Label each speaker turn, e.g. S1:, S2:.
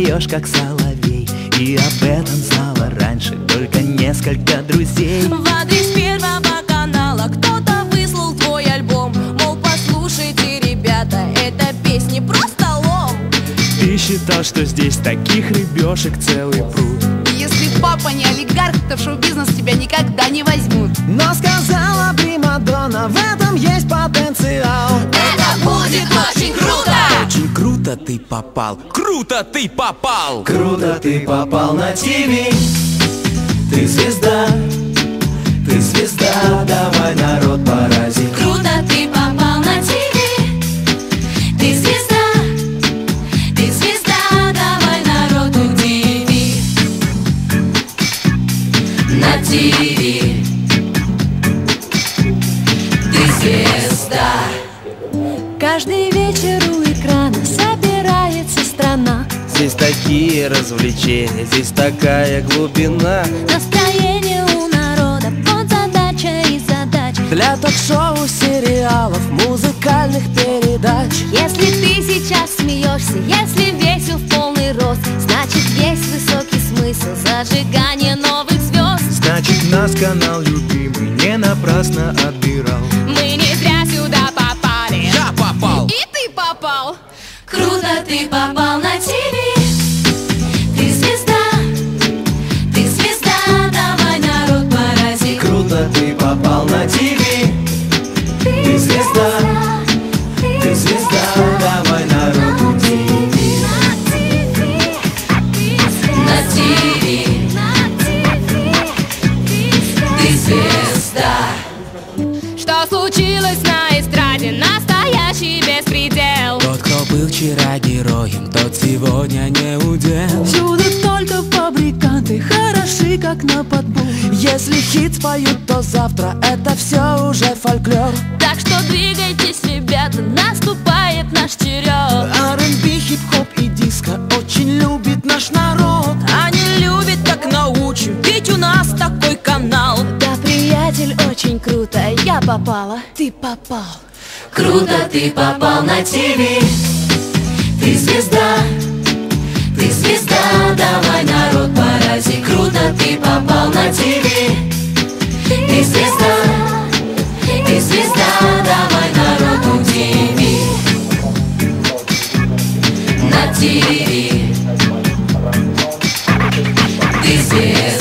S1: поешь, как соловей. И об этом знала раньше только несколько друзей.
S2: В адрес первого канала кто-то выслал твой альбом. Мол, послушайте, ребята, это песни просто лом
S1: Ты считал, что здесь таких рыбешек целый пруд.
S3: Если папа не олигарх, то в шоу-бизнес тебя никогда не возьмут.
S1: Но
S2: круто
S1: ты попал.
S4: Круто ты попал!
S1: Круто ты попал на ТВ Ты звезда. Ты звезда. Давай народ порази.
S2: Круто ты попал на ТВ Ты звезда. Ты звезда. Давай народ удиви. На ТВ Ты звезда. Каждый вечер
S1: Здесь такие развлечения Здесь такая глубина.
S2: Настроение у народа, вот задача и задач.
S1: Для ток-шоу, сериалов, музыкальных передач.
S2: Если ты сейчас смеешься, если весел в полный рост Значит есть высокий смысл зажигания новых звезд.
S1: Значит нас канал любимый не напрасно отбирал.
S2: Мы не зря сюда попали.
S4: Я попал!
S2: И ты попал. Круто ты попал на ТВ Что случилось на эстраде? Настоящий беспредел.
S1: Тот, кто был вчера героем Тот сегодня не удел.
S3: Всюду только фабриканты, хороши как на подбор.
S1: Если хит споют, то завтра Это все уже фольклор.
S2: Так что попала, ты попал. Круто ты попал на ТВ Ты звезда, ты звезда. Давай, народ, порази. Круто ты попал на ТВ Ты звезда, ты звезда. Давай, народ, удиви. На ТВ Ты звезда